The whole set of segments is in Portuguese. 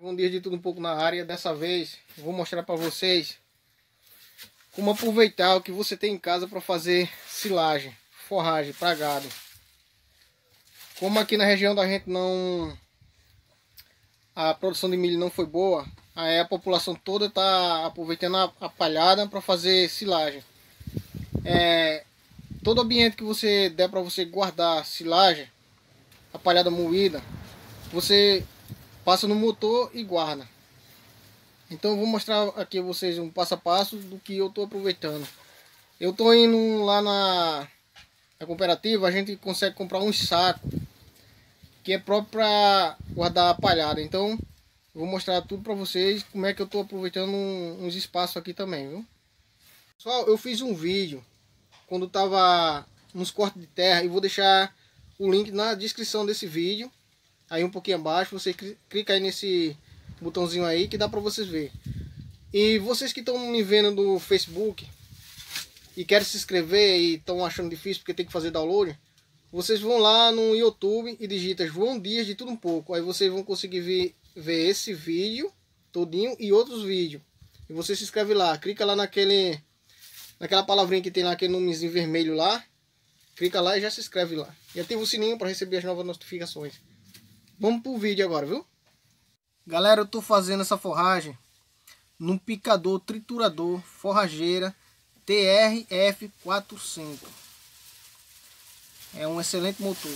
Bom dia de tudo um pouco na área. Dessa vez vou mostrar para vocês como aproveitar o que você tem em casa para fazer silagem, forragem para gado. Como aqui na região da gente não a produção de milho não foi boa, aí a população toda está aproveitando a, a palhada para fazer silagem. É, todo ambiente que você der para você guardar silagem, a palhada moída, você passa no motor e guarda. Então vou mostrar aqui vocês um passo a passo do que eu estou aproveitando. Eu estou indo lá na, na cooperativa, a gente consegue comprar um saco que é próprio para guardar a palhada. Então vou mostrar tudo para vocês como é que eu estou aproveitando uns espaços aqui também, viu? Pessoal, eu fiz um vídeo quando estava nos cortes de terra e vou deixar o link na descrição desse vídeo aí um pouquinho abaixo, você clica aí nesse botãozinho aí que dá para vocês ver. E vocês que estão me vendo no Facebook e querem se inscrever e estão achando difícil porque tem que fazer download, vocês vão lá no YouTube e digita João Dias de tudo um pouco. Aí vocês vão conseguir ver, ver esse vídeo todinho e outros vídeos. E você se inscreve lá, clica lá naquele naquela palavrinha que tem lá aquele nomezinho vermelho lá. Clica lá e já se inscreve lá. E ativa o sininho para receber as novas notificações. Vamos pro vídeo agora, viu? Galera, eu tô fazendo essa forragem num picador triturador forrageira TRF400. É um excelente motor.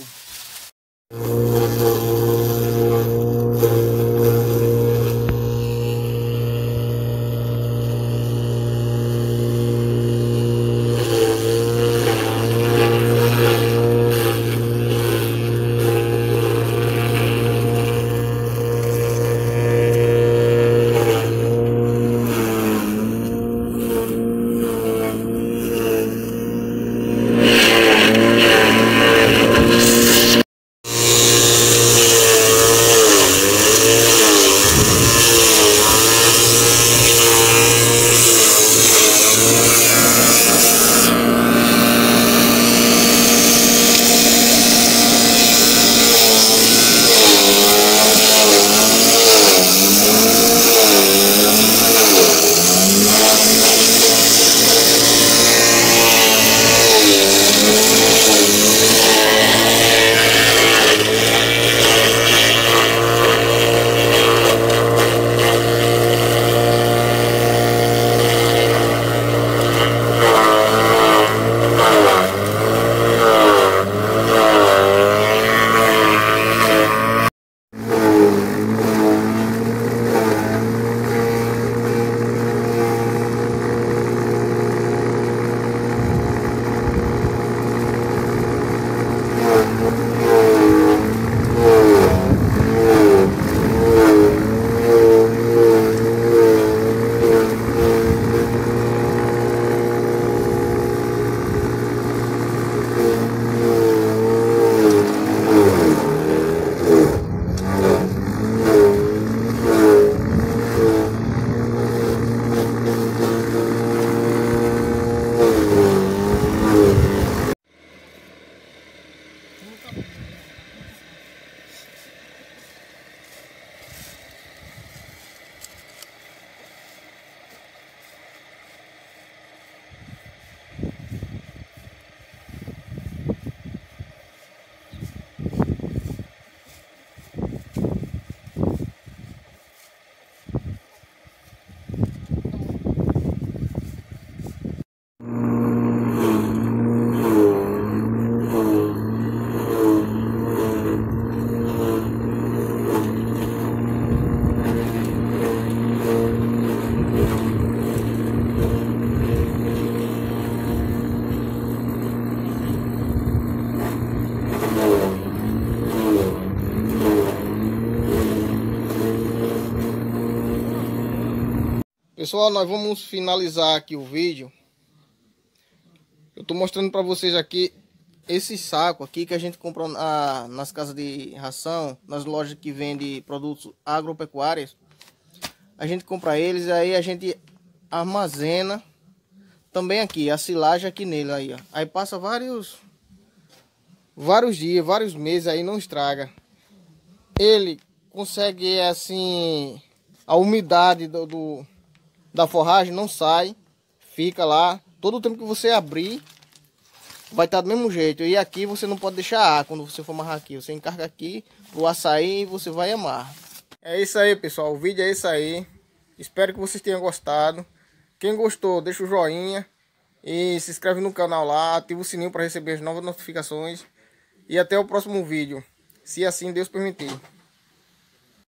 Pessoal, nós vamos finalizar aqui o vídeo. Eu estou mostrando para vocês aqui esse saco aqui que a gente comprou na, nas casas de ração, nas lojas que vendem produtos agropecuários. A gente compra eles, aí a gente armazena também aqui, a silagem aqui nele aí, ó. Aí passa vários vários dias, vários meses aí não estraga. Ele consegue assim a umidade do, do, da forragem não sai, fica lá. Todo o tempo que você abrir vai estar do mesmo jeito. E aqui você não pode deixar ar quando você for amarrar aqui. Você encarga aqui o açaí e você vai amar. É isso aí, pessoal. O vídeo é isso aí. Espero que vocês tenham gostado. Quem gostou, deixa o joinha. E se inscreve no canal lá. Ativa o sininho para receber as novas notificações. E até o próximo vídeo. Se assim Deus permitir.